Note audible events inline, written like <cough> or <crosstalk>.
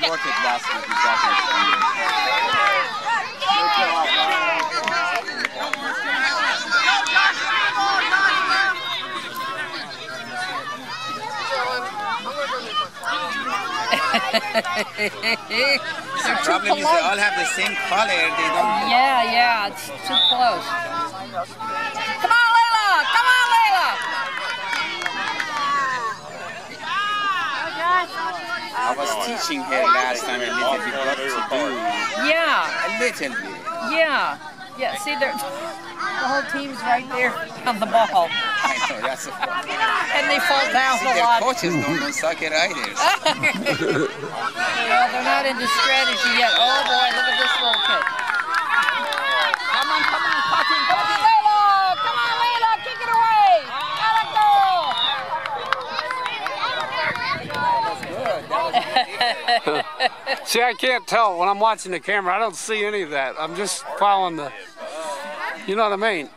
didn't work it last week. <laughs> the problem is they all have the same color. They don't. Yeah, yeah, it's too close. Come on, Layla! Come on, Layla! I was teaching her last time a little bit what to do. Yeah. A little bit. Yeah. Yeah, see, <laughs> the whole team's right there on the ball. I know, that's a problem. <laughs> And they fall down See, a their lot. coaches don't know <laughs> soccer either. well, they're not into strategy yet. Oh boy, look at this little kid. Come on, come on, Cotton, come on, See, I can't tell when I'm watching the camera. I don't see any of that. I'm just following the, you know what I mean?